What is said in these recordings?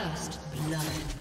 First blood.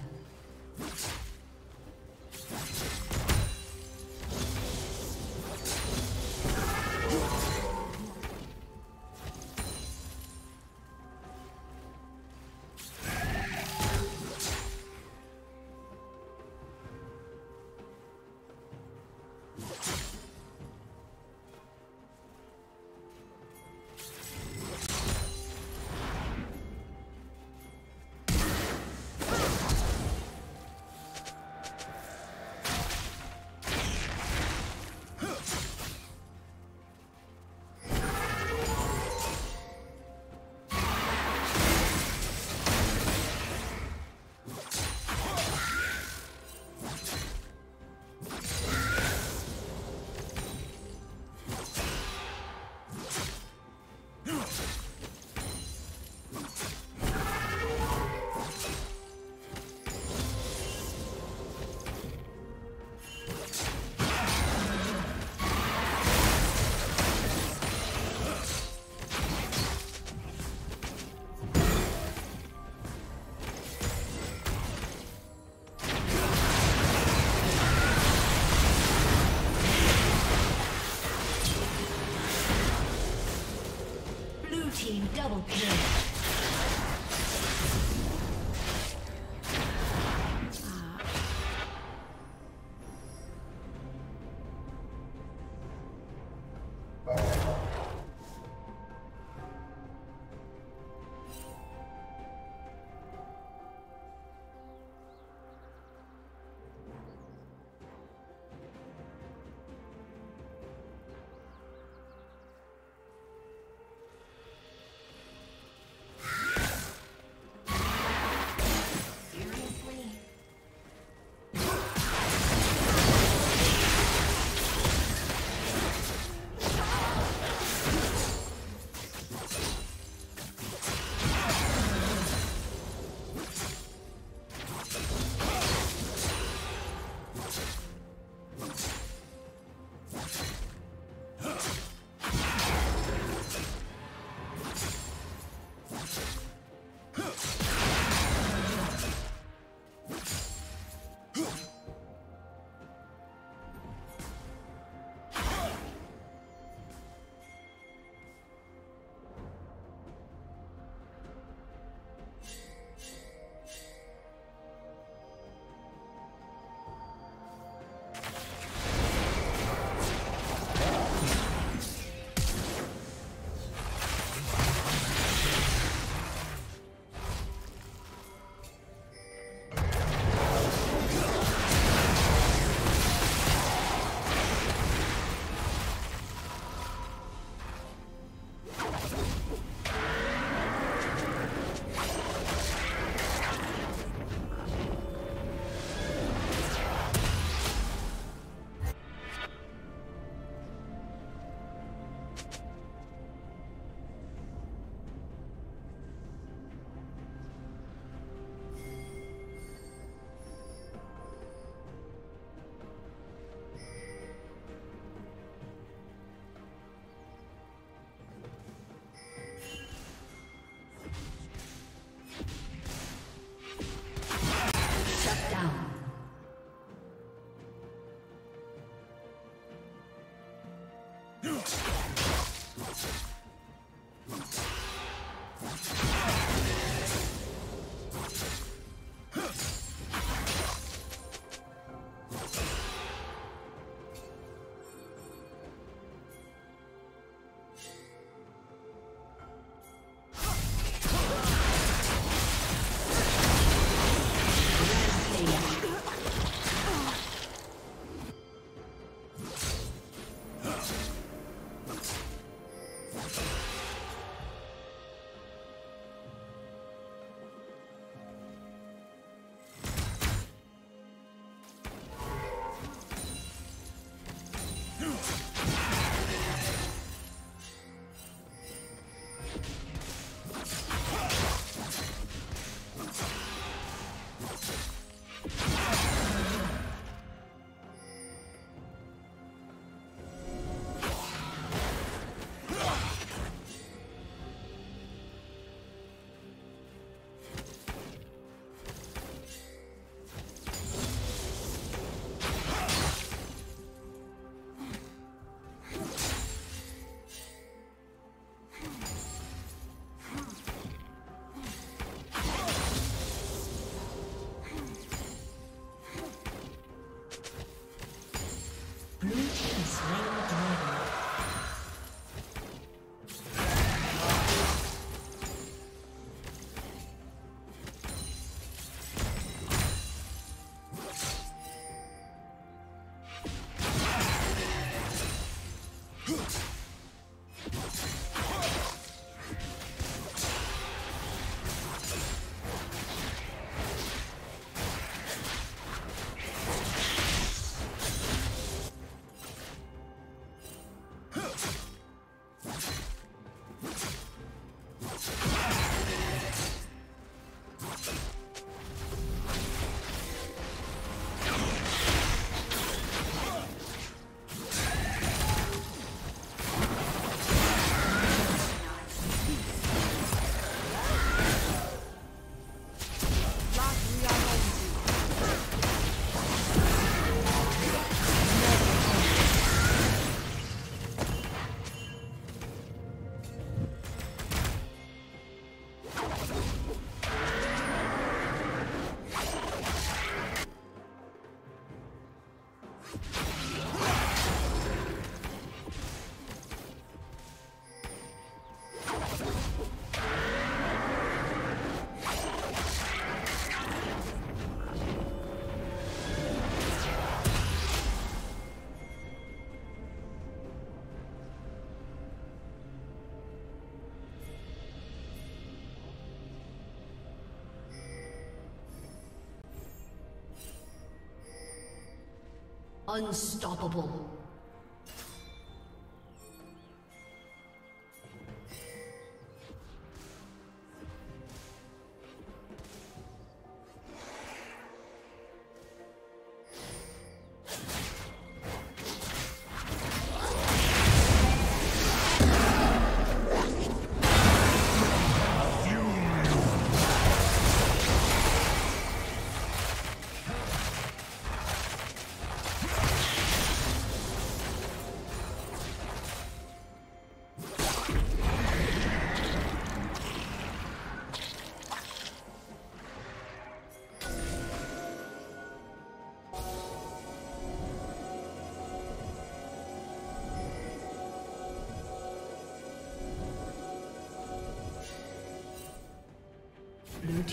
Unstoppable.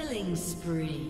Killing spree.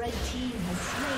Red team has slain.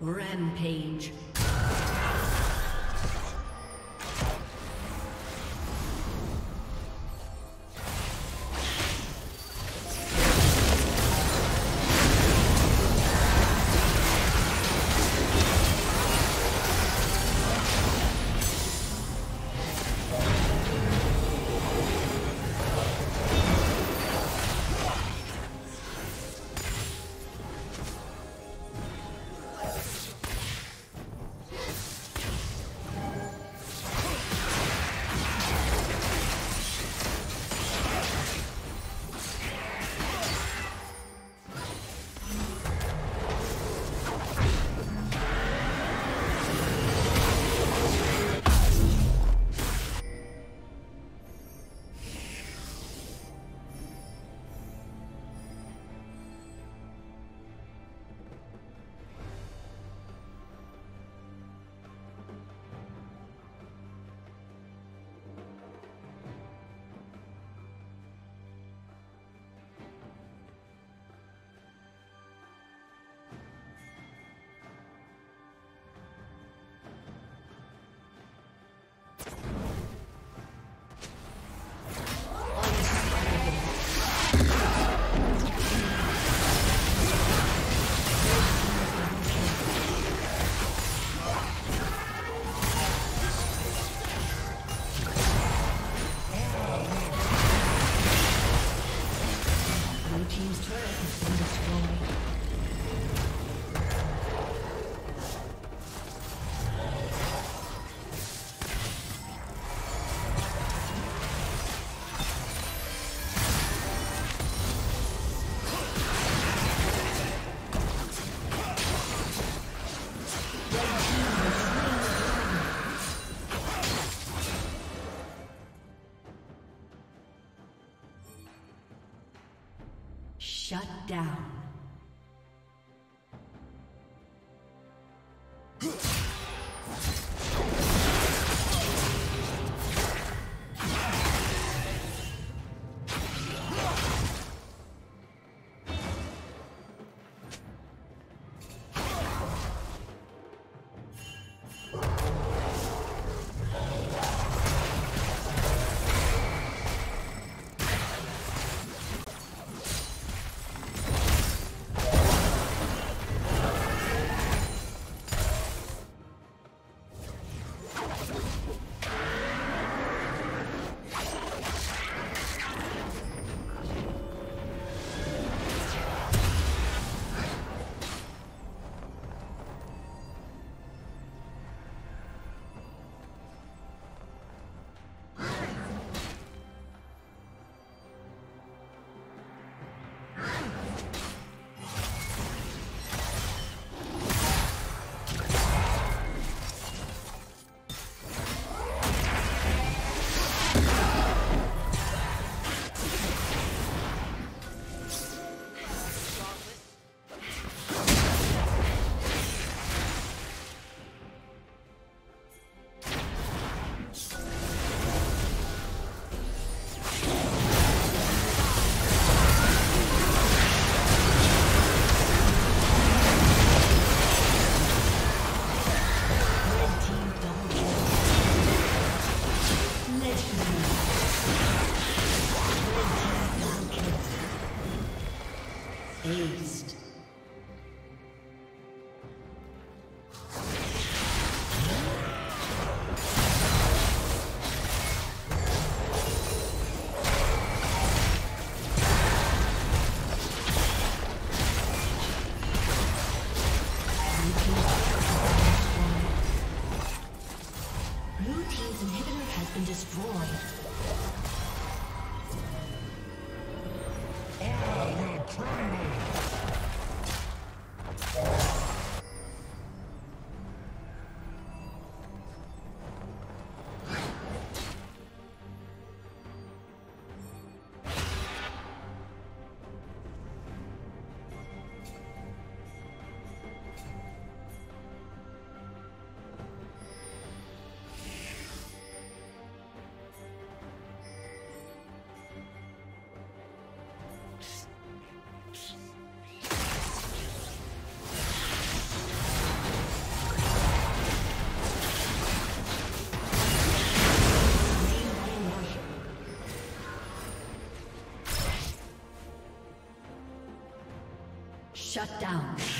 Rampage. Down. Shut down.